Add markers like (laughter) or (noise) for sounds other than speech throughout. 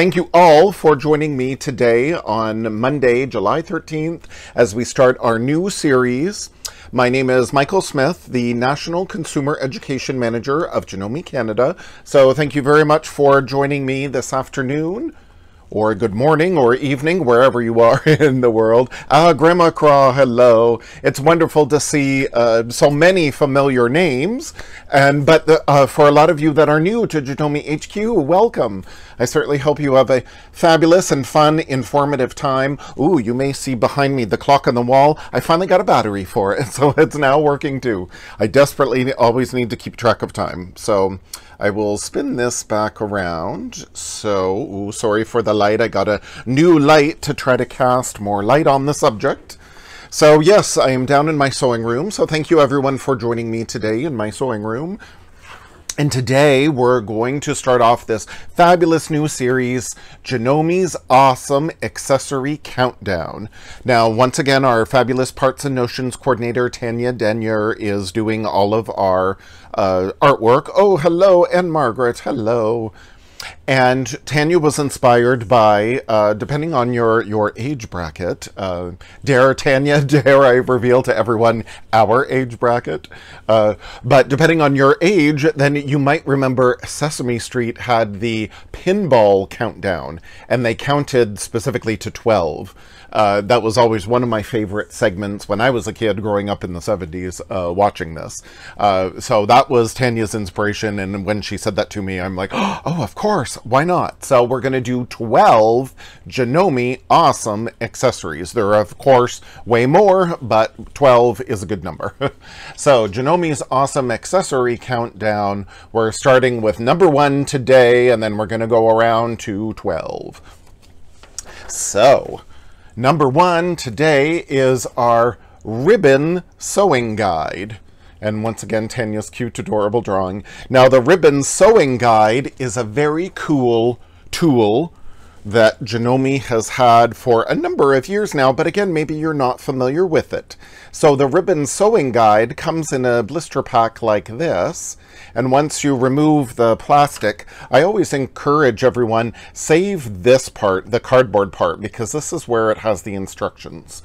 Thank you all for joining me today on Monday, July 13th, as we start our new series. My name is Michael Smith, the National Consumer Education Manager of Janome Canada. So thank you very much for joining me this afternoon or good morning or evening, wherever you are (laughs) in the world. Ah, Grandma Craw, hello. It's wonderful to see uh, so many familiar names. And but the, uh, for a lot of you that are new to Janome HQ, welcome. I certainly hope you have a fabulous and fun, informative time. Ooh, you may see behind me the clock on the wall. I finally got a battery for it, (laughs) so it's now working too. I desperately always need to keep track of time. So I will spin this back around. So, ooh, sorry for the light. I got a new light to try to cast more light on the subject. So yes, I am down in my sewing room. So thank you everyone for joining me today in my sewing room. And today we're going to start off this fabulous new series, Janome's Awesome Accessory Countdown. Now, once again, our fabulous Parts and Notions coordinator, Tanya Denyer, is doing all of our uh, artwork. Oh, hello, and Margaret, hello. And Tanya was inspired by, uh, depending on your, your age bracket, uh, dare Tanya, (laughs) dare I reveal to everyone our age bracket? Uh, but depending on your age, then you might remember Sesame Street had the pinball countdown, and they counted specifically to 12. Uh, that was always one of my favorite segments when I was a kid growing up in the 70s uh, watching this. Uh, so that was Tanya's inspiration, and when she said that to me, I'm like, (gasps) oh, of course, why not? So we're going to do 12 Janome awesome accessories. There are, of course, way more, but 12 is a good number. (laughs) so Janome's awesome accessory countdown, we're starting with number one today, and then we're going to go around to 12. So, Number one today is our ribbon sewing guide. And once again, Tanya's cute, adorable drawing. Now, the ribbon sewing guide is a very cool tool that Janome has had for a number of years now, but again, maybe you're not familiar with it. So the ribbon sewing guide comes in a blister pack like this, and once you remove the plastic, I always encourage everyone, save this part, the cardboard part, because this is where it has the instructions.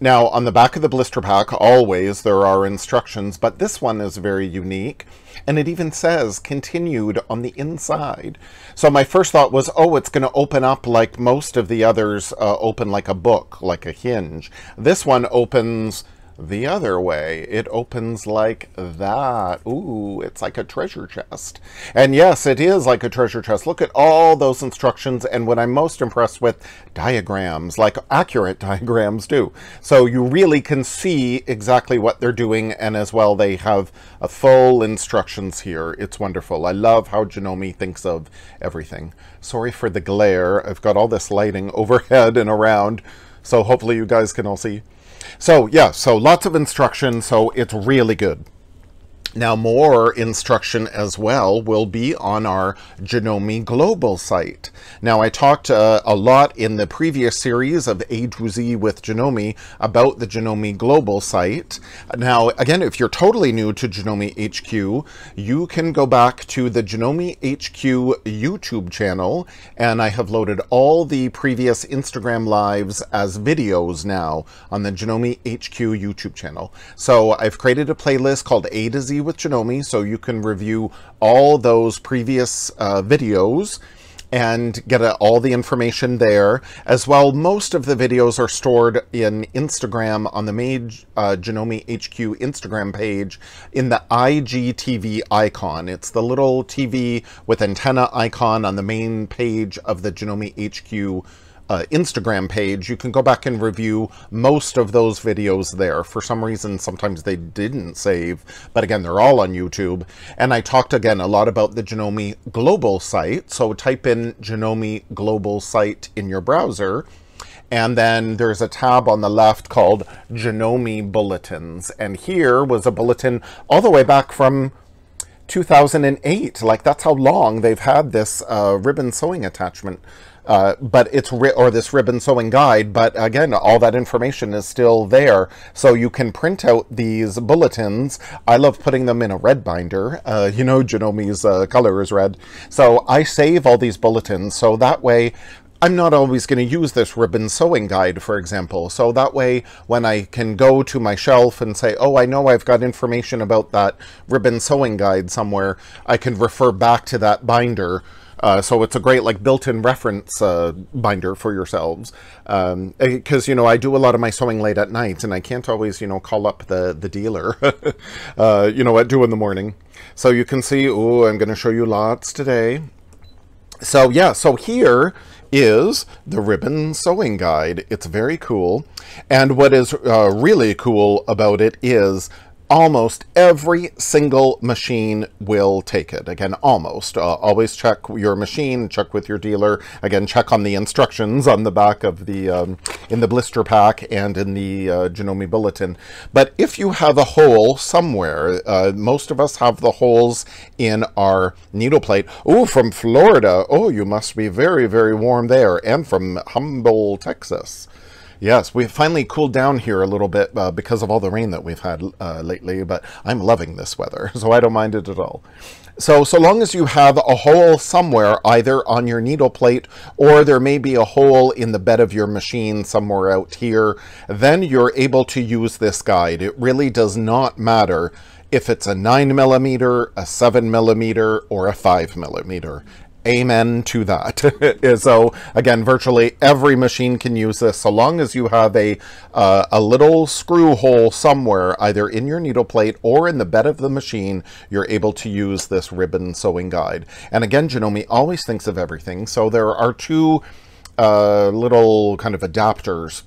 Now, on the back of the blister pack, always there are instructions, but this one is very unique. And it even says continued on the inside. So my first thought was, oh, it's going to open up like most of the others uh, open like a book, like a hinge. This one opens the other way. It opens like that. Ooh, it's like a treasure chest. And yes, it is like a treasure chest. Look at all those instructions and what I'm most impressed with, diagrams, like accurate (laughs) diagrams do. So you really can see exactly what they're doing and as well they have a full instructions here. It's wonderful. I love how Janome thinks of everything. Sorry for the glare. I've got all this lighting (laughs) overhead and around, so hopefully you guys can all see. So yeah, so lots of instruction, so it's really good. Now, more instruction as well will be on our Janome Global site. Now, I talked uh, a lot in the previous series of A to Z with Janome about the Janome Global site. Now, again, if you're totally new to Janome HQ, you can go back to the Janome HQ YouTube channel, and I have loaded all the previous Instagram lives as videos now on the Janome HQ YouTube channel. So I've created a playlist called A to Z with Janome, so you can review all those previous uh, videos and get uh, all the information there. As well, most of the videos are stored in Instagram on the main uh, HQ Instagram page in the IGTV icon. It's the little TV with antenna icon on the main page of the Janome HQ uh, Instagram page, you can go back and review most of those videos there. For some reason, sometimes they didn't save, but again, they're all on YouTube. And I talked again a lot about the Janome Global site. So type in Janome Global site in your browser. And then there's a tab on the left called Janome Bulletins. And here was a bulletin all the way back from 2008. Like that's how long they've had this uh, ribbon sewing attachment uh, but it's or this ribbon sewing guide. But again, all that information is still there, so you can print out these bulletins. I love putting them in a red binder. Uh, you know, Janome's uh, color is red, so I save all these bulletins. So that way, I'm not always going to use this ribbon sewing guide, for example. So that way, when I can go to my shelf and say, oh, I know I've got information about that ribbon sewing guide somewhere, I can refer back to that binder. Uh, so it's a great like built-in reference uh, binder for yourselves because um, you know I do a lot of my sewing late at night and I can't always you know call up the the dealer (laughs) uh, you know at two in the morning so you can see oh I'm going to show you lots today so yeah so here is the ribbon sewing guide. It's very cool. And what is uh, really cool about it is almost every single machine will take it. Again, almost. Uh, always check your machine, check with your dealer. Again, check on the instructions on the back of the, um, in the blister pack and in the uh, Janome Bulletin. But if you have a hole somewhere, uh, most of us have the holes in our needle plate. Oh, from Florida. Oh, you must be very, very warm there. And from Humble, Texas. Yes, we've finally cooled down here a little bit uh, because of all the rain that we've had uh, lately, but I'm loving this weather, (laughs) so I don't mind it at all. So, so long as you have a hole somewhere, either on your needle plate or there may be a hole in the bed of your machine somewhere out here, then you're able to use this guide. It really does not matter if it's a 9 millimeter, a 7 millimeter, or a 5 millimeter amen to that. (laughs) so again, virtually every machine can use this so long as you have a, uh, a little screw hole somewhere, either in your needle plate or in the bed of the machine, you're able to use this ribbon sewing guide. And again, Janome always thinks of everything. So there are two uh, little kind of adapters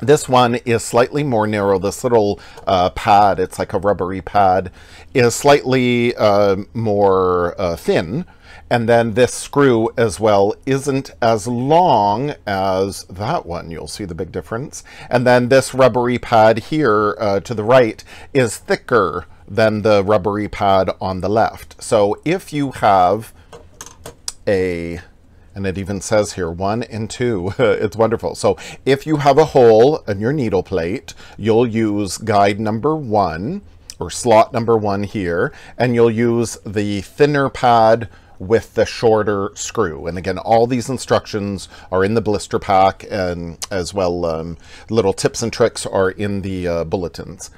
this one is slightly more narrow. This little uh, pad, it's like a rubbery pad, is slightly uh, more uh, thin and then this screw as well isn't as long as that one. You'll see the big difference. And then this rubbery pad here uh, to the right is thicker than the rubbery pad on the left. So if you have a and it even says here one and two (laughs) it's wonderful so if you have a hole in your needle plate you'll use guide number one or slot number one here and you'll use the thinner pad with the shorter screw. And again, all these instructions are in the blister pack and as well um, little tips and tricks are in the uh, bulletins.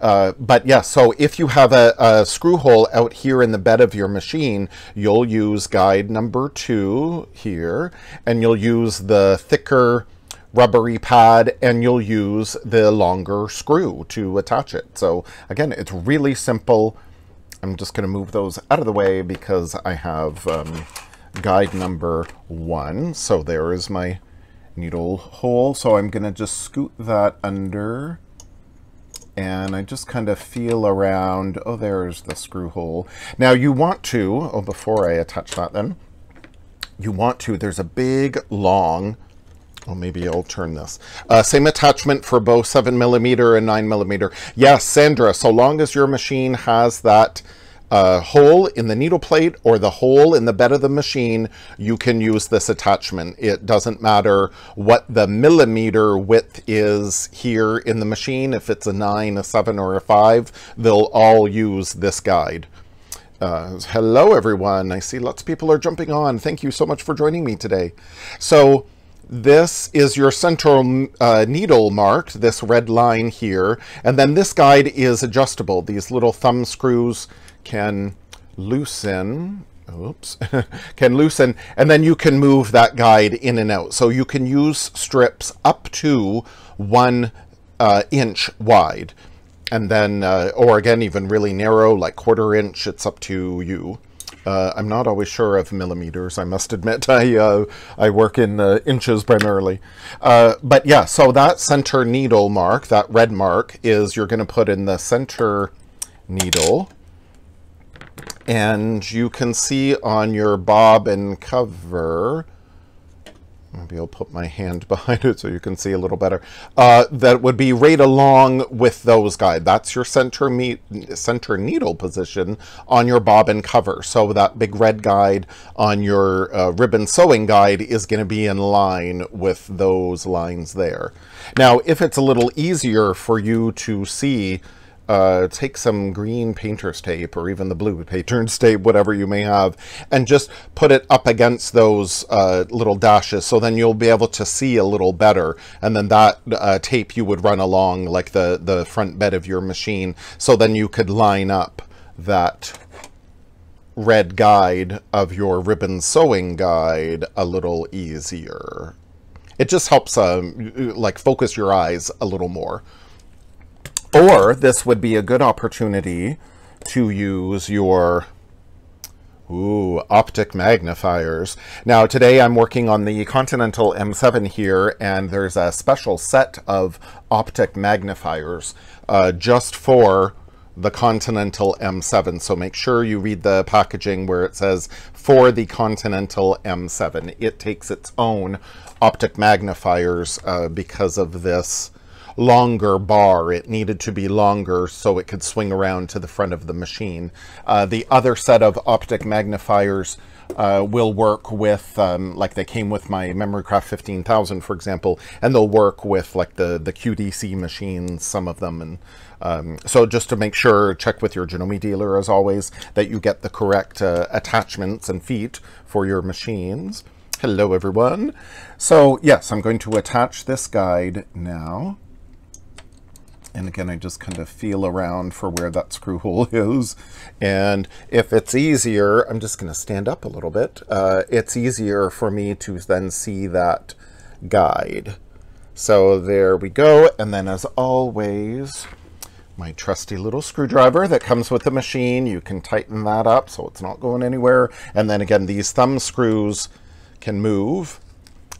Uh, but yeah, so if you have a, a, screw hole out here in the bed of your machine, you'll use guide number two here, and you'll use the thicker rubbery pad, and you'll use the longer screw to attach it. So again, it's really simple. I'm just going to move those out of the way because I have um, guide number one. So there is my needle hole. So I'm going to just scoot that under and I just kind of feel around. Oh, there's the screw hole. Now you want to, oh, before I attach that then, you want to, there's a big, long, well, maybe I'll turn this. Uh, same attachment for both 7 millimeter and 9 millimeter. Yes, Sandra, so long as your machine has that uh, hole in the needle plate or the hole in the bed of the machine, you can use this attachment. It doesn't matter what the millimeter width is here in the machine. If it's a 9, a 7, or a 5, they'll all use this guide. Uh, hello, everyone. I see lots of people are jumping on. Thank you so much for joining me today. So this is your central uh, needle marked, this red line here. And then this guide is adjustable. These little thumb screws can loosen oops, (laughs) can loosen, and then you can move that guide in and out. So you can use strips up to one uh, inch wide. And then, uh, or again, even really narrow, like quarter inch, it's up to you. Uh, I'm not always sure of millimeters, I must admit. (laughs) I, uh, I work in uh, inches primarily. Uh, but yeah, so that center needle mark, that red mark, is you're going to put in the center needle and you can see on your bobbin cover maybe I'll put my hand (laughs) behind it so you can see a little better, uh, that would be right along with those guide. That's your center, meet, center needle position on your bobbin cover. So that big red guide on your uh, ribbon sewing guide is going to be in line with those lines there. Now, if it's a little easier for you to see uh, take some green painter's tape or even the blue painter's tape, whatever you may have, and just put it up against those uh, little dashes so then you'll be able to see a little better. And then that uh, tape you would run along like the, the front bed of your machine so then you could line up that red guide of your ribbon sewing guide a little easier. It just helps um, like focus your eyes a little more. Or this would be a good opportunity to use your Ooh, optic magnifiers. Now today I'm working on the Continental M7 here and there's a special set of optic magnifiers uh, just for the Continental M7. So make sure you read the packaging where it says for the Continental M7. It takes its own optic magnifiers uh, because of this longer bar. It needed to be longer so it could swing around to the front of the machine. Uh, the other set of optic magnifiers uh, will work with, um, like they came with my MemoryCraft 15000, for example, and they'll work with like the, the QDC machines, some of them. And um, so just to make sure, check with your Janome dealer as always, that you get the correct uh, attachments and feet for your machines. Hello everyone. So yes, I'm going to attach this guide now. And again, I just kind of feel around for where that screw hole (laughs) is. And if it's easier, I'm just going to stand up a little bit. Uh, it's easier for me to then see that guide. So there we go. And then as always, my trusty little screwdriver that comes with the machine. You can tighten that up so it's not going anywhere. And then again, these thumb screws can move.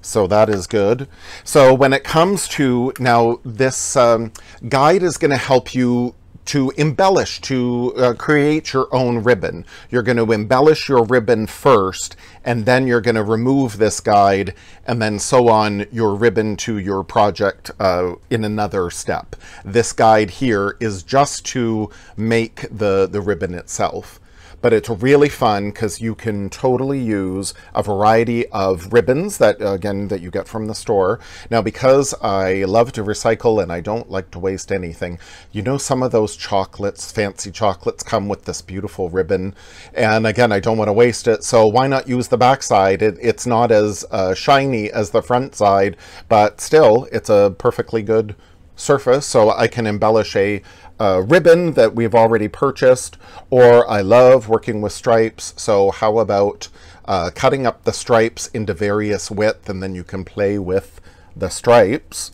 So that is good. So when it comes to now, this um, guide is going to help you to embellish, to uh, create your own ribbon. You're going to embellish your ribbon first, and then you're going to remove this guide and then sew on your ribbon to your project uh, in another step. This guide here is just to make the, the ribbon itself but it's really fun because you can totally use a variety of ribbons that, again, that you get from the store. Now, because I love to recycle and I don't like to waste anything, you know some of those chocolates, fancy chocolates, come with this beautiful ribbon. And again, I don't want to waste it, so why not use the back side? It, it's not as uh, shiny as the front side, but still, it's a perfectly good surface, so I can embellish a uh, ribbon that we've already purchased, or I love working with stripes, so how about uh, cutting up the stripes into various width, and then you can play with the stripes,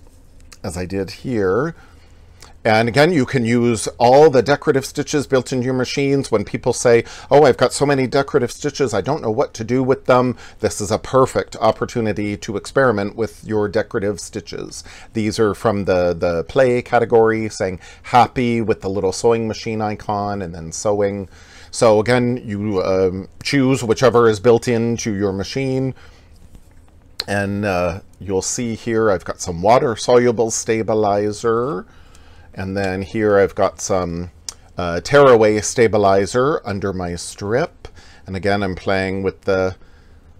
as I did here. And again, you can use all the decorative stitches built into your machines. When people say, oh, I've got so many decorative stitches, I don't know what to do with them. This is a perfect opportunity to experiment with your decorative stitches. These are from the, the play category, saying happy with the little sewing machine icon and then sewing. So again, you um, choose whichever is built into your machine. And uh, you'll see here, I've got some water-soluble stabilizer. And then here I've got some uh, tearaway stabilizer under my strip. And again, I'm playing with the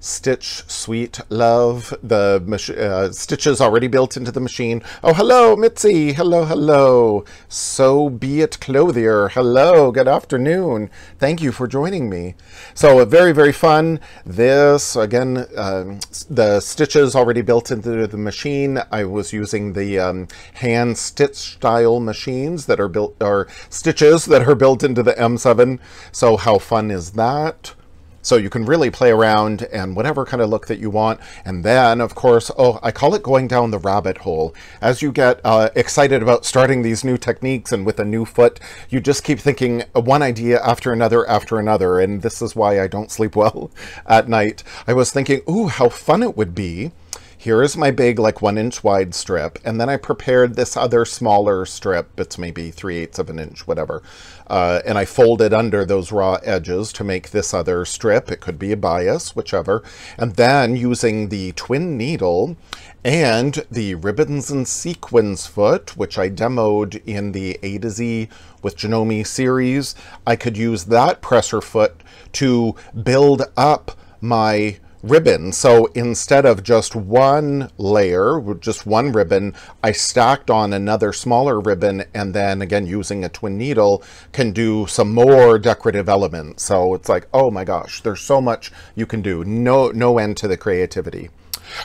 Stitch Sweet Love. The uh, stitches already built into the machine. Oh, hello, Mitzi. Hello, hello. So be it clothier. Hello, good afternoon. Thank you for joining me. So very, very fun. This, again, um, the stitches already built into the machine. I was using the um, hand stitch style machines that are built, or stitches that are built into the M7. So how fun is that? So you can really play around and whatever kind of look that you want. And then, of course, oh, I call it going down the rabbit hole. As you get uh, excited about starting these new techniques and with a new foot, you just keep thinking one idea after another after another. And this is why I don't sleep (laughs) well at night. I was thinking, ooh, how fun it would be here is my big, like one inch wide strip, and then I prepared this other smaller strip, it's maybe three eighths of an inch, whatever, uh, and I folded under those raw edges to make this other strip. It could be a bias, whichever, and then using the twin needle and the ribbons and sequins foot, which I demoed in the A to Z with Janome series, I could use that presser foot to build up my ribbon. So instead of just one layer, just one ribbon, I stacked on another smaller ribbon and then again using a twin needle can do some more decorative elements. So it's like, oh my gosh, there's so much you can do. No, no end to the creativity.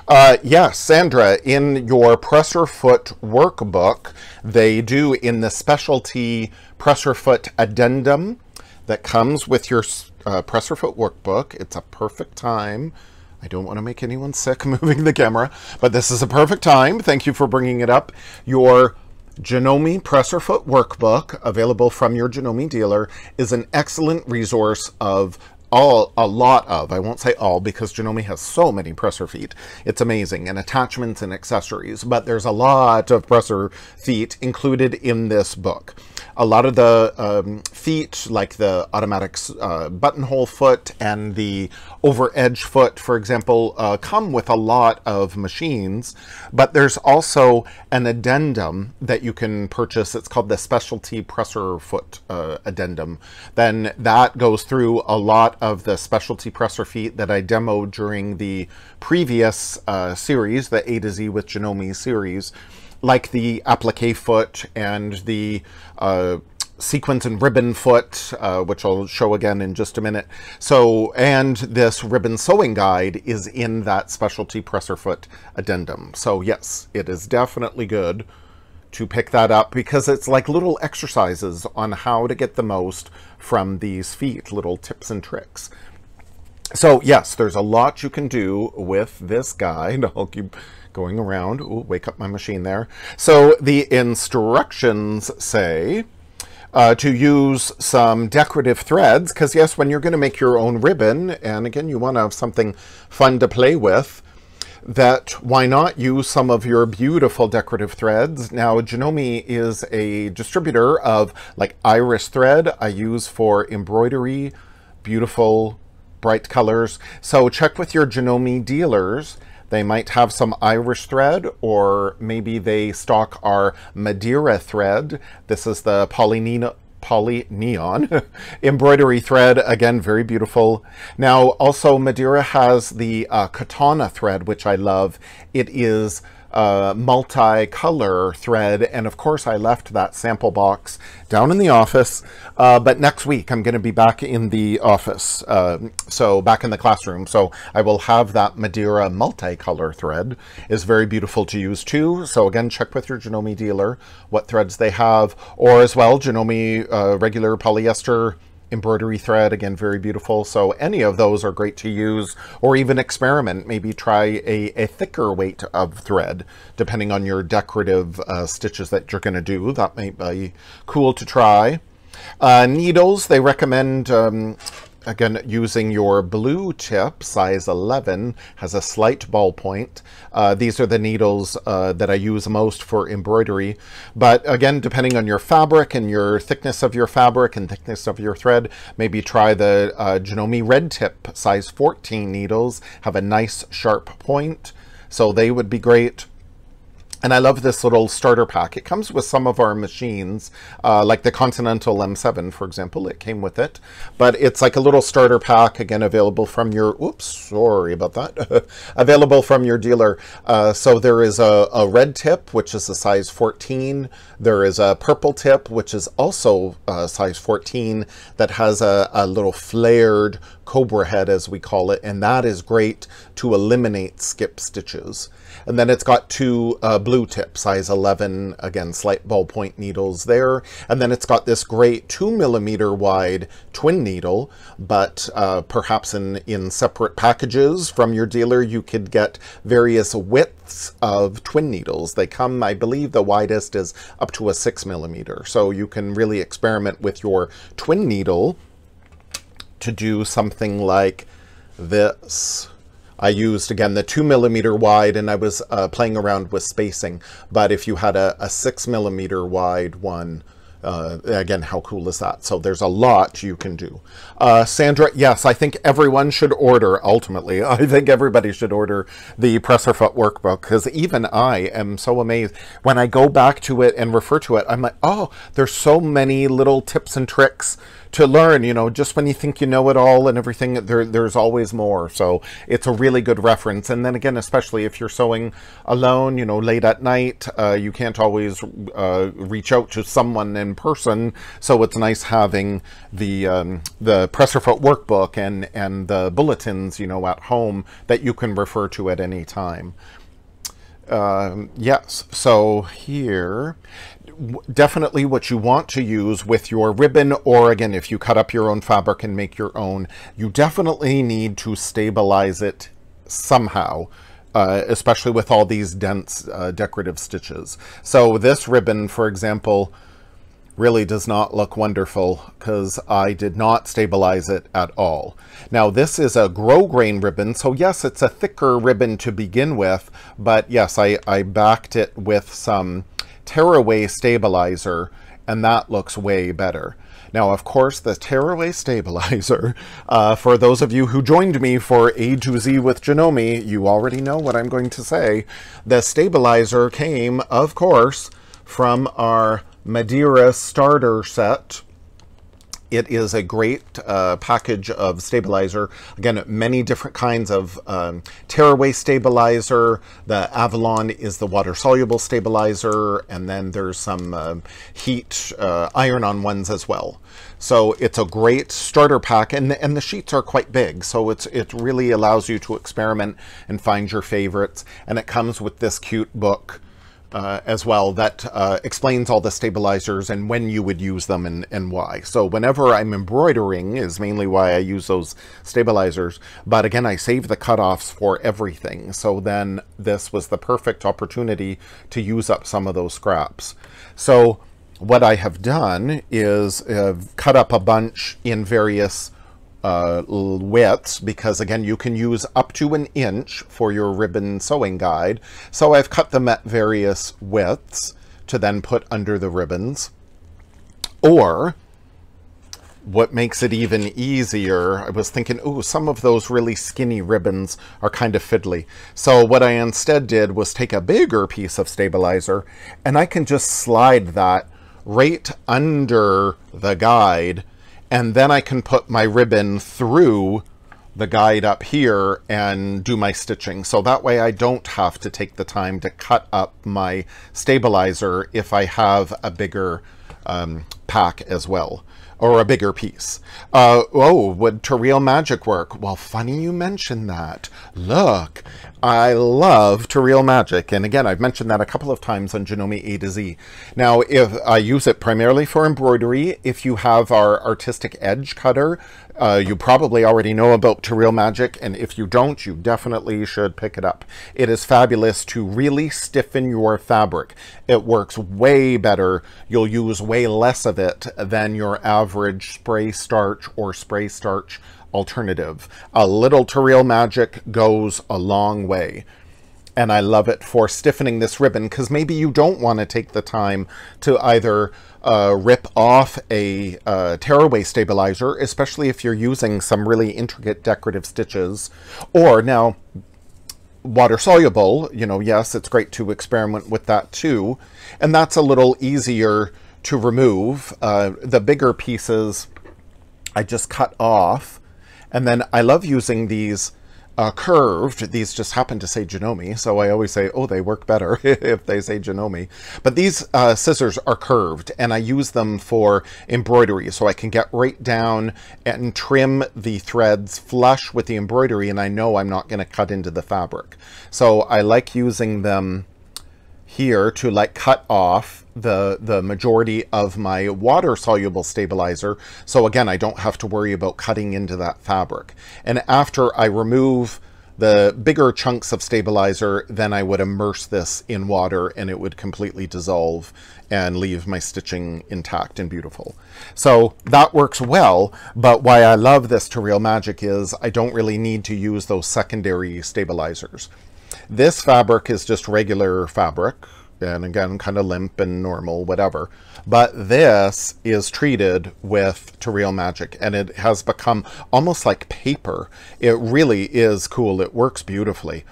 Uh, yes, Sandra, in your presser foot workbook, they do in the specialty presser foot addendum that comes with your uh, presser foot workbook. It's a perfect time. I don't want to make anyone sick (laughs) moving the camera, but this is a perfect time. Thank you for bringing it up. Your Janome Presser Foot Workbook, available from your Janome dealer, is an excellent resource of all a lot of i won't say all because janome has so many presser feet it's amazing and attachments and accessories but there's a lot of presser feet included in this book a lot of the um, feet like the automatic uh, buttonhole foot and the over edge foot for example uh, come with a lot of machines. But there's also an addendum that you can purchase. It's called the specialty presser foot uh, addendum. Then that goes through a lot of the specialty presser feet that I demoed during the previous uh, series, the A to Z with Janome series, like the applique foot and the uh, sequins and ribbon foot, uh, which I'll show again in just a minute. So, and this ribbon sewing guide is in that specialty presser foot addendum. So yes, it is definitely good to pick that up because it's like little exercises on how to get the most from these feet, little tips and tricks. So yes, there's a lot you can do with this guide. (laughs) I'll keep going around. Ooh, wake up my machine there. So the instructions say uh, to use some decorative threads, because yes, when you're going to make your own ribbon, and again, you want to have something fun to play with, that why not use some of your beautiful decorative threads. Now, Janome is a distributor of like iris thread I use for embroidery, beautiful bright colors. So check with your Janome dealers. They might have some Iris thread, or maybe they stock our Madeira thread. This is the Polyneon, poly neon embroidery thread again very beautiful now also madeira has the uh, katana thread which i love it is uh, multi-color thread. And of course, I left that sample box down in the office. Uh, but next week, I'm going to be back in the office. Uh, so back in the classroom. So I will have that Madeira multi-color thread. is very beautiful to use too. So again, check with your Janome dealer what threads they have. Or as well, Janome uh, regular polyester embroidery thread, again, very beautiful. So any of those are great to use or even experiment. Maybe try a, a thicker weight of thread, depending on your decorative uh, stitches that you're going to do. That might be cool to try. Uh, needles, they recommend um, again, using your blue tip, size 11, has a slight ballpoint. Uh, these are the needles uh, that I use most for embroidery. But again, depending on your fabric and your thickness of your fabric and thickness of your thread, maybe try the uh, Janome red tip, size 14 needles, have a nice sharp point. So they would be great. And I love this little starter pack. It comes with some of our machines, uh, like the Continental M7, for example. It came with it. But it's like a little starter pack, again, available from your, oops, sorry about that, (laughs) available from your dealer. Uh, so there is a, a, red tip, which is a size 14. There is a purple tip, which is also a size 14, that has a, a little flared cobra head, as we call it. And that is great to eliminate skip stitches. And then it's got two uh, blue tip, size 11, again, slight ballpoint needles there. And then it's got this great two millimeter wide twin needle, but uh, perhaps in, in separate packages from your dealer, you could get various widths of twin needles. They come, I believe the widest is up to a six millimeter. So you can really experiment with your twin needle to do something like this I used, again, the two millimeter wide and I was uh, playing around with spacing. But if you had a, a six millimeter wide one, uh, again, how cool is that? So there's a lot you can do. Uh, Sandra, yes, I think everyone should order, ultimately. (laughs) I think everybody should order the Presserfoot workbook because even I am so amazed. When I go back to it and refer to it, I'm like, oh, there's so many little tips and tricks to learn, you know, just when you think you know it all and everything, there, there's always more. So it's a really good reference. And then again, especially if you're sewing alone, you know, late at night, uh, you can't always uh, reach out to someone in person. So it's nice having the, um, the Presserfoot workbook and, and the bulletins, you know, at home that you can refer to at any time. Uh, yes, so here, definitely what you want to use with your ribbon, or again, if you cut up your own fabric and make your own, you definitely need to stabilize it somehow. Uh, especially with all these dense uh, decorative stitches. So this ribbon, for example, really does not look wonderful because I did not stabilize it at all. Now this is a grosgrain ribbon, so yes, it's a thicker ribbon to begin with, but yes, I, I backed it with some tearaway stabilizer, and that looks way better. Now, of course, the tearaway (laughs) stabilizer, uh, for those of you who joined me for A to Z with Janome, you already know what I'm going to say. The stabilizer came, of course, from our Madeira starter set it is a great uh, package of stabilizer. Again, many different kinds of um, tearaway stabilizer. The Avalon is the water-soluble stabilizer, and then there's some uh, heat uh, iron-on ones as well. So it's a great starter pack, and the, and the sheets are quite big, so it's it really allows you to experiment and find your favorites. And it comes with this cute book uh, as well that uh, explains all the stabilizers and when you would use them and, and why. So whenever I'm embroidering is mainly why I use those stabilizers. But again, I save the cutoffs for everything. So then this was the perfect opportunity to use up some of those scraps. So what I have done is uh, cut up a bunch in various uh, widths because again you can use up to an inch for your ribbon sewing guide. So I've cut them at various widths to then put under the ribbons. Or what makes it even easier, I was thinking, oh, some of those really skinny ribbons are kind of fiddly. So what I instead did was take a bigger piece of stabilizer and I can just slide that right under the guide and then I can put my ribbon through the guide up here and do my stitching. So that way I don't have to take the time to cut up my stabilizer if I have a bigger um, pack as well or a bigger piece. Uh, oh, would Terial Magic work? Well, funny you mention that. Look, I love Terial Magic. And again, I've mentioned that a couple of times on Janome A to Z. Now, if I use it primarily for embroidery, if you have our artistic edge cutter, uh, you probably already know about Terial Magic, and if you don't, you definitely should pick it up. It is fabulous to really stiffen your fabric. It works way better. You'll use way less of it than your average spray starch or spray starch alternative. A little Terial Magic goes a long way and I love it for stiffening this ribbon because maybe you don't want to take the time to either uh, rip off a uh, tearaway stabilizer, especially if you're using some really intricate decorative stitches, or now water soluble, you know, yes, it's great to experiment with that too, and that's a little easier to remove. Uh, the bigger pieces I just cut off, and then I love using these uh, curved. These just happen to say Janome, so I always say, oh, they work better (laughs) if they say Janome. But these uh, scissors are curved, and I use them for embroidery, so I can get right down and trim the threads flush with the embroidery, and I know I'm not going to cut into the fabric. So I like using them here to like cut off the the majority of my water soluble stabilizer so again I don't have to worry about cutting into that fabric and after I remove the bigger chunks of stabilizer, then I would immerse this in water and it would completely dissolve and leave my stitching intact and beautiful. So that works well, but why I love this Terial Magic is I don't really need to use those secondary stabilizers. This fabric is just regular fabric, and again, kind of limp and normal, whatever. But this is treated with Terial Magic, and it has become almost like paper. It really is cool. It works beautifully.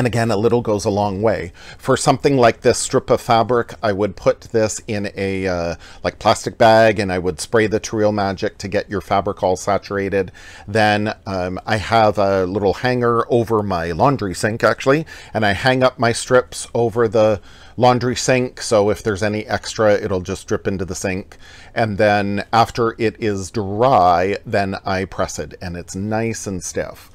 And again, a little goes a long way. For something like this strip of fabric, I would put this in a uh, like plastic bag and I would spray Terial Magic to get your fabric all saturated. Then um, I have a little hanger over my laundry sink actually, and I hang up my strips over the laundry sink. So if there's any extra, it'll just drip into the sink. And then after it is dry, then I press it and it's nice and stiff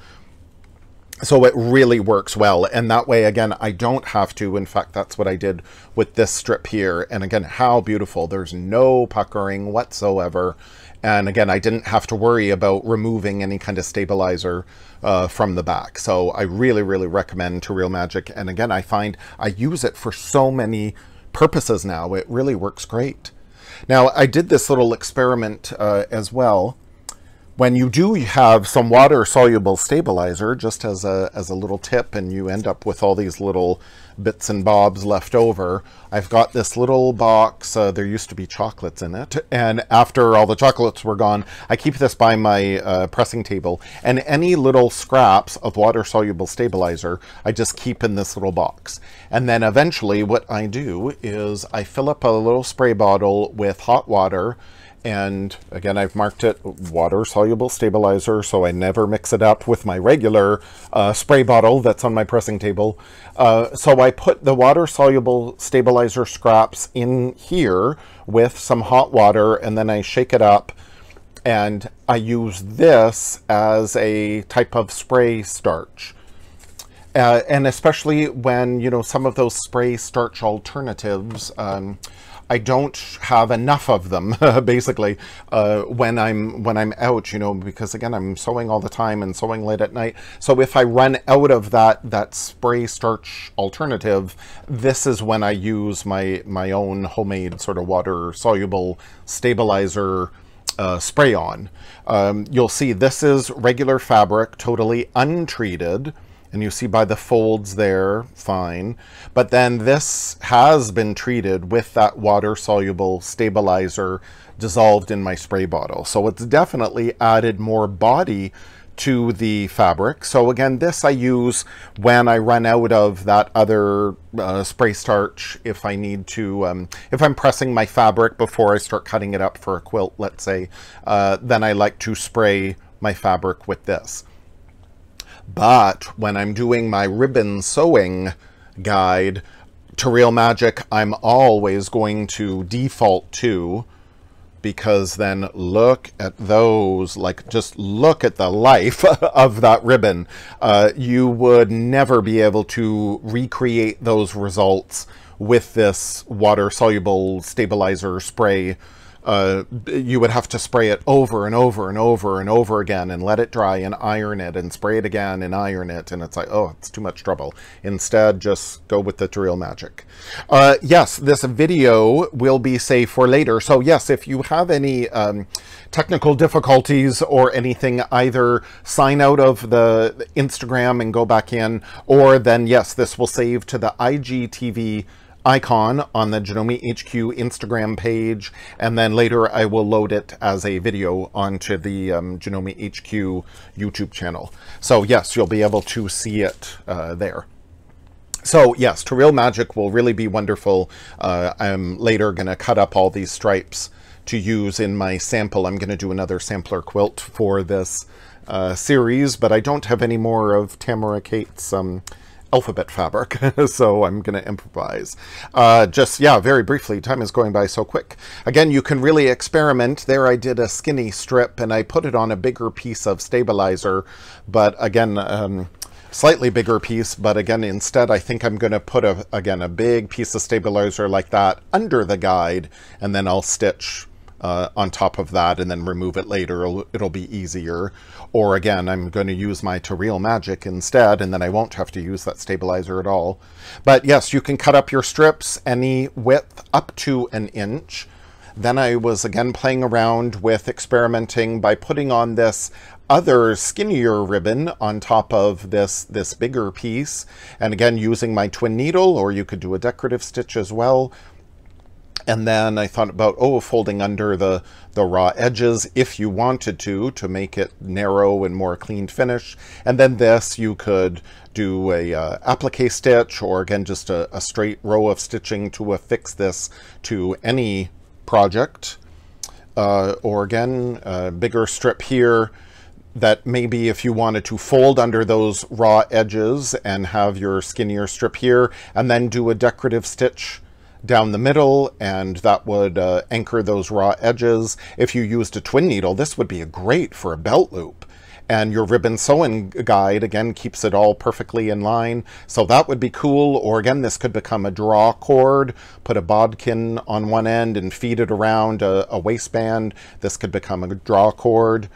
so it really works well. And that way again I don't have to in fact that's what I did with this strip here. And again how beautiful. There's no puckering whatsoever. And again I didn't have to worry about removing any kind of stabilizer uh, from the back. So I really really recommend Terial Magic. And again I find I use it for so many purposes now. It really works great. Now I did this little experiment uh, as well when you do have some water soluble stabilizer, just as a, as a little tip, and you end up with all these little bits and bobs left over, I've got this little box. Uh, there used to be chocolates in it. And after all the chocolates were gone, I keep this by my uh, pressing table. And any little scraps of water soluble stabilizer, I just keep in this little box. And then eventually what I do is I fill up a little spray bottle with hot water and again, I've marked it water soluble stabilizer, so I never mix it up with my regular uh, spray bottle that's on my pressing table. Uh, so I put the water soluble stabilizer scraps in here with some hot water, and then I shake it up. And I use this as a type of spray starch. Uh, and especially when, you know, some of those spray starch alternatives, um, I don't have enough of them (laughs) basically uh, when I'm when I'm out you know because again I'm sewing all the time and sewing late at night. So if I run out of that that spray starch alternative this is when I use my my own homemade sort of water soluble stabilizer uh, spray on. Um, you'll see this is regular fabric totally untreated and you see by the folds there, fine. But then this has been treated with that water-soluble stabilizer dissolved in my spray bottle. So it's definitely added more body to the fabric. So again, this I use when I run out of that other uh, spray starch if I need to, um, if I'm pressing my fabric before I start cutting it up for a quilt, let's say, uh, then I like to spray my fabric with this. But when I'm doing my ribbon sewing guide Terial Magic, I'm always going to default to because then look at those, like just look at the life (laughs) of that ribbon. Uh, you would never be able to recreate those results with this water soluble stabilizer spray uh, you would have to spray it over and over and over and over again and let it dry and iron it and spray it again and iron it. And it's like, oh, it's too much trouble. Instead, just go with Terial Magic. Uh, yes, this video will be saved for later. So yes, if you have any um, technical difficulties or anything, either sign out of the Instagram and go back in, or then yes, this will save to the IGTV icon on the Janome HQ Instagram page, and then later I will load it as a video onto the um, HQ YouTube channel. So yes, you'll be able to see it uh, there. So yes, Terial Magic will really be wonderful. Uh, I'm later going to cut up all these stripes to use in my sample. I'm going to do another sampler quilt for this uh, series, but I don't have any more of Tamara Kate's um, alphabet fabric, (laughs) so I'm going to improvise. Uh, just, yeah, very briefly, time is going by so quick. Again, you can really experiment. There I did a skinny strip, and I put it on a bigger piece of stabilizer, but again, um, slightly bigger piece, but again, instead, I think I'm going to put, a, again, a big piece of stabilizer like that under the guide, and then I'll stitch uh, on top of that and then remove it later. It'll, it'll be easier. Or again, I'm going to use my Terial Magic instead, and then I won't have to use that stabilizer at all. But yes, you can cut up your strips any width up to an inch. Then I was again playing around with experimenting by putting on this other skinnier ribbon on top of this, this bigger piece. And again, using my twin needle, or you could do a decorative stitch as well. And then I thought about, oh, folding under the, the raw edges if you wanted to, to make it narrow and more clean finish. And then this, you could do a uh, applique stitch or again, just a, a straight row of stitching to affix this to any project. Uh, or again, a bigger strip here that maybe if you wanted to fold under those raw edges and have your skinnier strip here and then do a decorative stitch down the middle and that would uh, anchor those raw edges. If you used a twin needle, this would be great for a belt loop. And your ribbon sewing guide, again, keeps it all perfectly in line. So that would be cool. Or again, this could become a draw cord. Put a bodkin on one end and feed it around a, a waistband. This could become a draw cord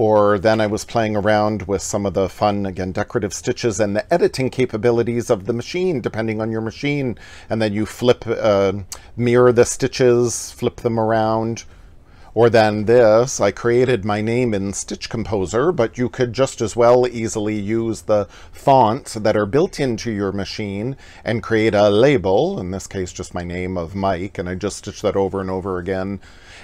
or then I was playing around with some of the fun, again, decorative stitches and the editing capabilities of the machine, depending on your machine. And then you flip, uh, mirror the stitches, flip them around. Or then this, I created my name in Stitch Composer, but you could just as well easily use the fonts that are built into your machine and create a label, in this case just my name of Mike, and I just stitch that over and over again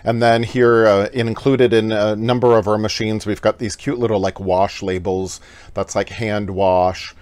and then here, uh, included in a number of our machines, we've got these cute little like wash labels. That's like hand wash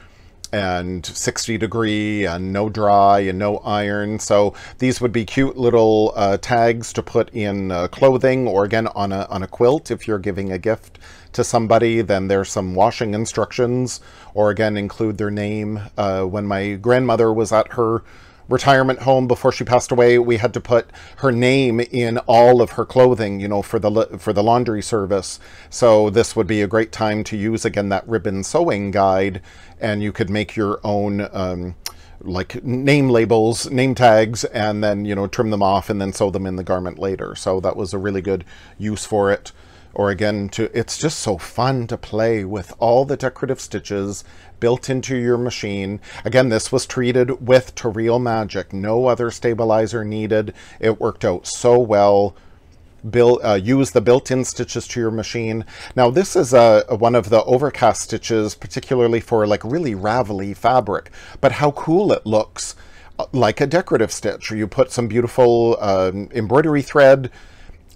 and 60 degree and no dry and no iron. So these would be cute little uh, tags to put in uh, clothing or again on a, on a quilt if you're giving a gift to somebody. Then there's some washing instructions or again include their name. Uh, when my grandmother was at her retirement home before she passed away, we had to put her name in all of her clothing, you know, for the for the laundry service. So this would be a great time to use again that ribbon sewing guide, and you could make your own. Um, like name labels, name tags, and then, you know, trim them off and then sew them in the garment later. So that was a really good use for it or again to it's just so fun to play with all the decorative stitches built into your machine. Again this was treated with Terial Magic. No other stabilizer needed. It worked out so well. Build, uh, use the built-in stitches to your machine. Now this is a, a, one of the overcast stitches, particularly for like really ravelly fabric, but how cool it looks uh, like a decorative stitch. You put some beautiful um, embroidery thread,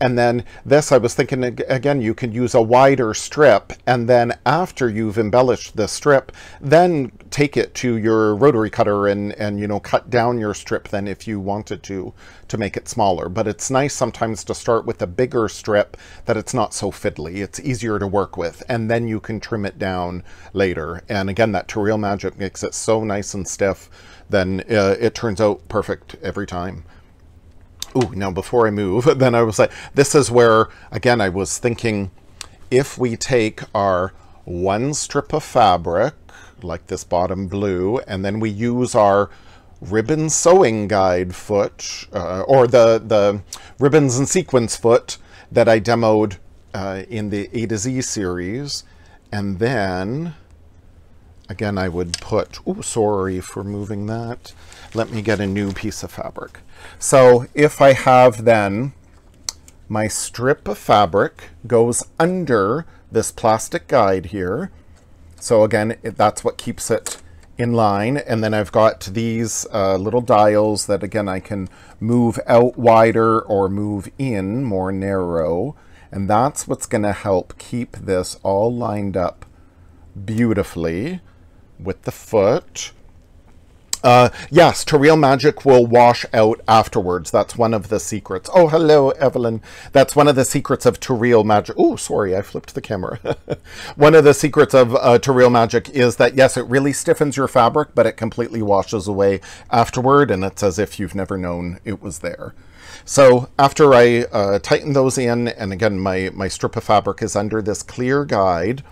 and then this, I was thinking, again, you could use a wider strip, and then after you've embellished the strip, then take it to your rotary cutter and, and, you know, cut down your strip then if you wanted to, to make it smaller. But it's nice sometimes to start with a bigger strip that it's not so fiddly. It's easier to work with, and then you can trim it down later. And again, that Terial Magic makes it so nice and stiff, then uh, it turns out perfect every time. Ooh, now before I move, (laughs) then I was like, this is where, again, I was thinking, if we take our one strip of fabric, like this bottom blue, and then we use our ribbon sewing guide foot, uh, or the, the ribbons and sequins foot that I demoed uh, in the A to Z series, and then, again, I would put, oh, sorry for moving that. Let me get a new piece of fabric. So if I have then my strip of fabric goes under this plastic guide here. So again, that's what keeps it in line. And then I've got these uh, little dials that again, I can move out wider or move in more narrow. And that's what's gonna help keep this all lined up beautifully with the foot. Uh, yes, Terial Magic will wash out afterwards. That's one of the secrets. Oh, hello, Evelyn. That's one of the secrets of Terial Magic. Oh, sorry, I flipped the camera. (laughs) one of the secrets of uh, Terial Magic is that, yes, it really stiffens your fabric, but it completely washes away afterward, and it's as if you've never known it was there. So after I uh, tighten those in, and again, my, my strip of fabric is under this clear guide,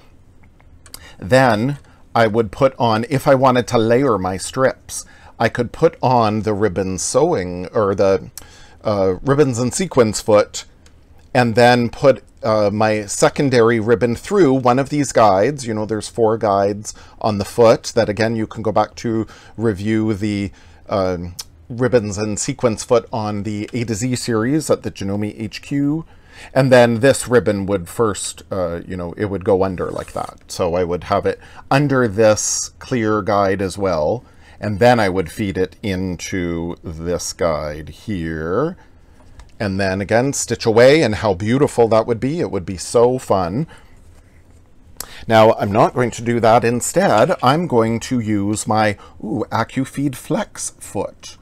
then I would put on, if I wanted to layer my strips, I could put on the ribbon sewing or the uh, ribbons and sequins foot and then put uh, my secondary ribbon through one of these guides. You know, there's four guides on the foot that, again, you can go back to review the uh, ribbons and sequins foot on the A to Z series at the Janome HQ. And then this ribbon would first, uh, you know, it would go under like that. So I would have it under this clear guide as well. And then I would feed it into this guide here and then again stitch away and how beautiful that would be. It would be so fun. Now, I'm not going to do that. Instead, I'm going to use my ooh, AccuFeed Flex foot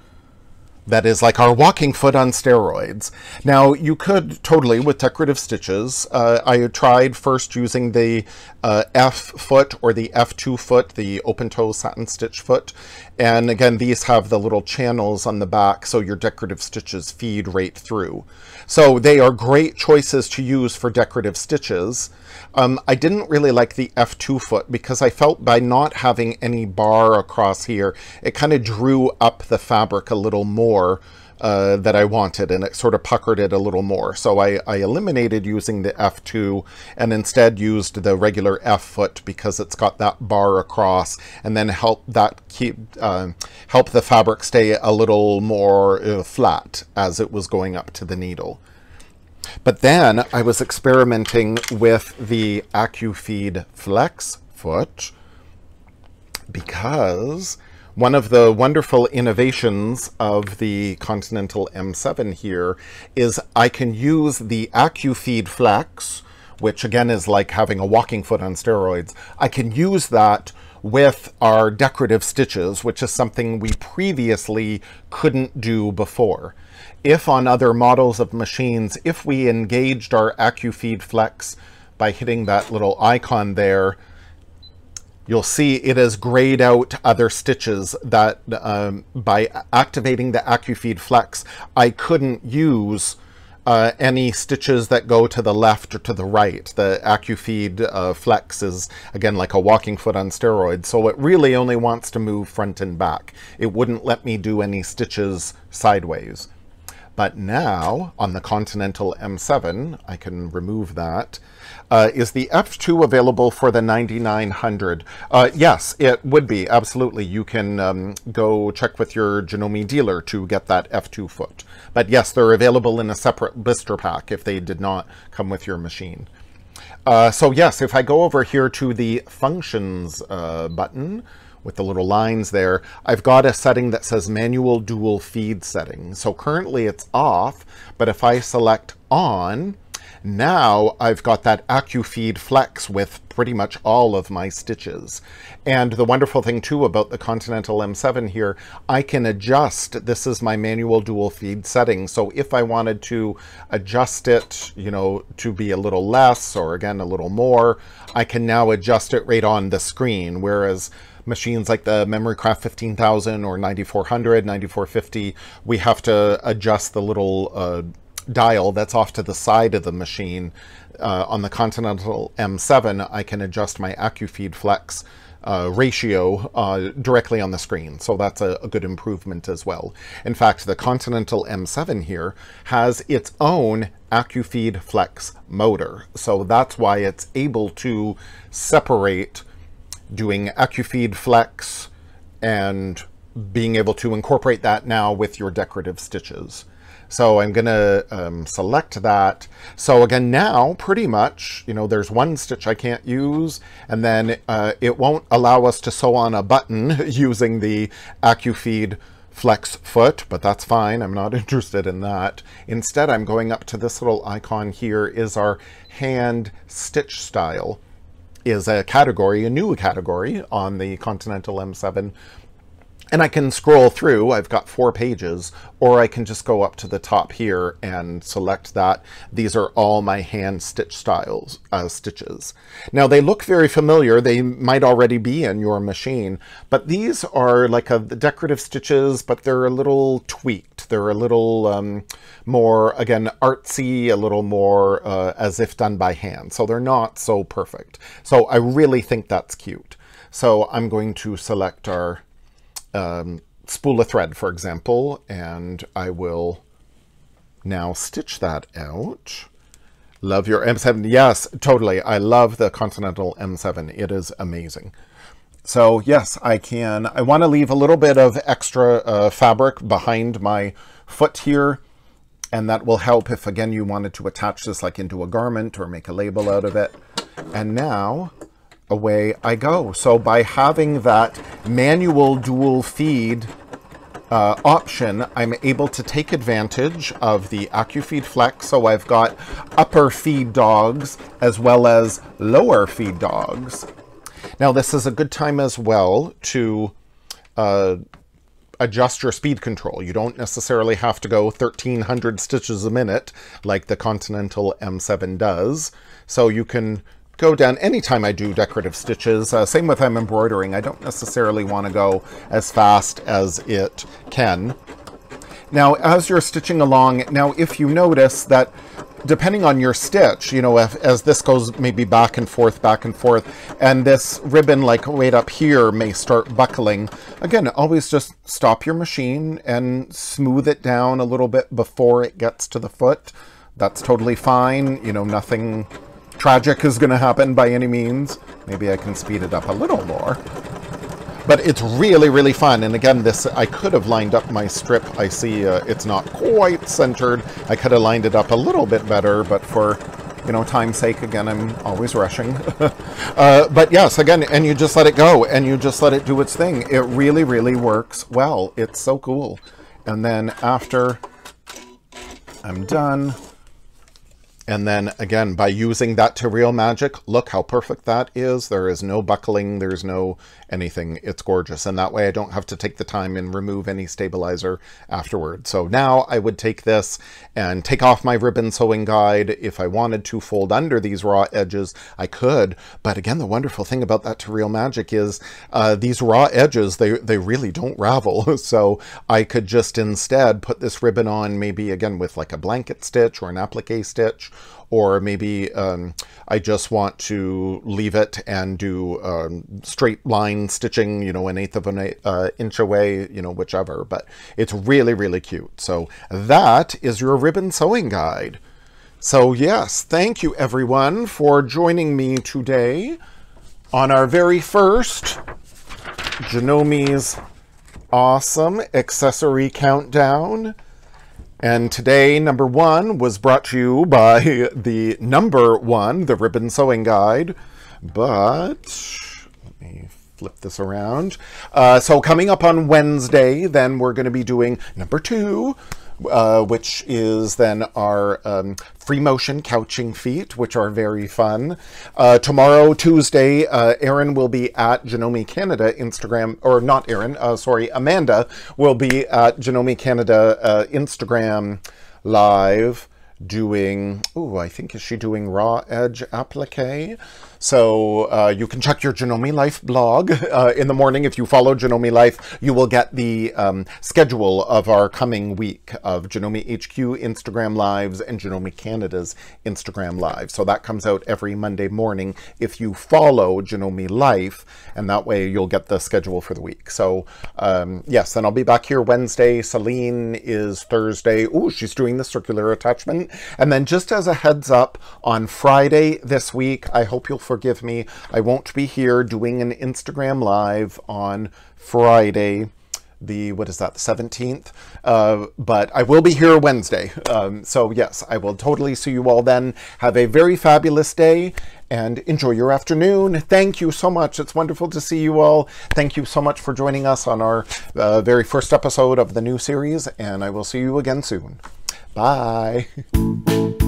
that is like our walking foot on steroids. Now, you could totally, with decorative stitches, uh, I tried first using the uh, F foot or the F2 foot, the open toe satin stitch foot. And again, these have the little channels on the back, so your decorative stitches feed right through. So they are great choices to use for decorative stitches. Um, I didn't really like the F2 foot because I felt by not having any bar across here, it kind of drew up the fabric a little more uh, that I wanted and it sort of puckered it a little more. So I, I, eliminated using the F2 and instead used the regular F foot because it's got that bar across and then help that keep uh, help the fabric stay a little more uh, flat as it was going up to the needle. But then I was experimenting with the AccuFeed Flex foot because one of the wonderful innovations of the Continental M7 here is I can use the AccuFeed Flex, which again is like having a walking foot on steroids. I can use that with our decorative stitches, which is something we previously couldn't do before if on other models of machines, if we engaged our AccuFeed Flex by hitting that little icon there, you'll see it has grayed out other stitches that um, by activating the AccuFeed Flex, I couldn't use uh, any stitches that go to the left or to the right. The AccuFeed uh, Flex is, again, like a walking foot on steroids, so it really only wants to move front and back. It wouldn't let me do any stitches sideways. But now, on the Continental M7, I can remove that. Uh, is the F2 available for the 9900? Uh, yes, it would be, absolutely. You can um, go check with your Janome dealer to get that F2 foot. But yes, they're available in a separate blister pack if they did not come with your machine. Uh, so yes, if I go over here to the Functions uh, button, with the little lines there, I've got a setting that says manual dual feed setting. So currently it's off, but if I select on, now I've got that AccuFeed Flex with pretty much all of my stitches. And the wonderful thing too about the Continental M7 here, I can adjust, this is my manual dual feed setting. So if I wanted to adjust it, you know, to be a little less or again, a little more, I can now adjust it right on the screen. Whereas machines like the MemoryCraft 15000 or 9400, 9450, we have to adjust the little uh, dial that's off to the side of the machine. Uh, on the Continental M7, I can adjust my AccuFeed Flex uh, ratio uh, directly on the screen. So that's a, a, good improvement as well. In fact, the Continental M7 here has its own AccuFeed Flex motor. So that's why it's able to separate doing AccuFeed Flex and being able to incorporate that now with your decorative stitches. So I'm going to um, select that. So again, now pretty much, you know, there's one stitch I can't use, and then uh, it won't allow us to sew on a button (laughs) using the AccuFeed flex foot, but that's fine. I'm not (laughs) interested in that. Instead, I'm going up to this little icon here is our hand stitch style is a category, a new category on the Continental M7 and I can scroll through, I've got four pages, or I can just go up to the top here and select that. These are all my hand stitch styles, uh, stitches. Now they look very familiar, they might already be in your machine, but these are like a, decorative stitches, but they're a little tweaked. They're a little um, more, again, artsy, a little more uh, as if done by hand. So they're not so perfect. So I really think that's cute. So I'm going to select our um, spool a thread, for example, and I will now stitch that out. Love your M7. Yes, totally. I love the Continental M7. It is amazing. So yes, I can. I want to leave a little bit of extra uh, fabric behind my foot here. And that will help if, again, you wanted to attach this like into a garment or make a label out of it. And now away I go. So by having that manual dual feed uh, option, I'm able to take advantage of the AccuFeed Flex. So I've got upper feed dogs as well as lower feed dogs. Now this is a good time as well to uh, adjust your speed control. You don't necessarily have to go 1300 stitches a minute like the Continental M7 does. So you can go down anytime I do decorative stitches. Uh, same with I'm embroidering. I don't necessarily want to go as fast as it can. Now, as you're stitching along, now if you notice that depending on your stitch, you know, if, as this goes maybe back and forth, back and forth, and this ribbon like right up here may start buckling, again, always just stop your machine and smooth it down a little bit before it gets to the foot. That's totally fine. You know, nothing tragic is going to happen by any means. Maybe I can speed it up a little more. But it's really, really fun. And again, this I could have lined up my strip. I see uh, it's not quite centered. I could have lined it up a little bit better, but for you know, time's sake, again, I'm always rushing. (laughs) uh, but yes, again, and you just let it go and you just let it do its thing. It really, really works well. It's so cool. And then after I'm done, and then again, by using that Terial Magic, look how perfect that is. There is no buckling, there's no anything. It's gorgeous. And that way I don't have to take the time and remove any stabilizer afterward. So now I would take this and take off my ribbon sewing guide. If I wanted to fold under these raw edges, I could. But again, the wonderful thing about that Terial Magic is uh, these raw edges, they, they really don't ravel. (laughs) so I could just instead put this ribbon on maybe again with like a blanket stitch or an applique stitch or maybe um, I just want to leave it and do um, straight line stitching, you know, an eighth of an uh, inch away, you know, whichever. But it's really, really cute. So that is your ribbon sewing guide. So yes, thank you everyone for joining me today on our very first Janome's Awesome Accessory Countdown. And today, number one was brought to you by (laughs) the number one, the Ribbon Sewing Guide. But let me flip this around. Uh, so coming up on Wednesday, then we're going to be doing number two, uh, which is then our um, free motion couching feet, which are very fun. Uh, tomorrow, Tuesday, uh, Erin will be at Janome Canada Instagram, or not Erin, uh, sorry, Amanda will be at Janome Canada uh, Instagram live doing, oh, I think is she doing raw edge applique? So uh, you can check your Janome Life blog uh, in the morning. If you follow Janome Life, you will get the um, schedule of our coming week of Janome HQ Instagram Lives and Janome Canada's Instagram Live. So that comes out every Monday morning if you follow Janome Life, and that way you'll get the schedule for the week. So um, yes, then I'll be back here Wednesday. Celine is Thursday. Oh, she's doing the circular attachment. And then just as a heads up, on Friday this week, I hope you'll forgive me. I won't be here doing an Instagram live on Friday the what is that the 17th uh, but I will be here Wednesday. Um, so yes I will totally see you all then. Have a very fabulous day and enjoy your afternoon. Thank you so much. It's wonderful to see you all. Thank you so much for joining us on our uh, very first episode of the new series and I will see you again soon. Bye (laughs)